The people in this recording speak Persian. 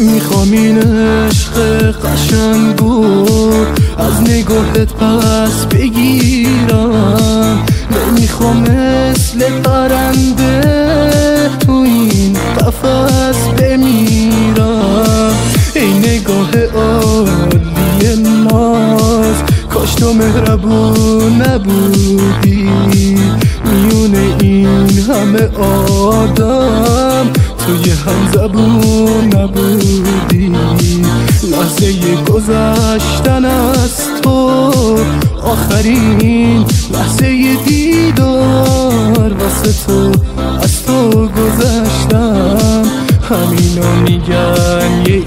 می‌خوام این عشق قشنگ بود؟ از نگاهت پس بگیرم. نمی‌خوام مثل پرنده تو این قفص بمیرم. ای نگاه عالی ناز کاش تو مهربون نبودی. میون این همه آدم. توی هم زبون نبودی لحظه گذشتن از تو. آخرین لحظه دیدار واسه تو. از تو گذشتم. همینا میگن یه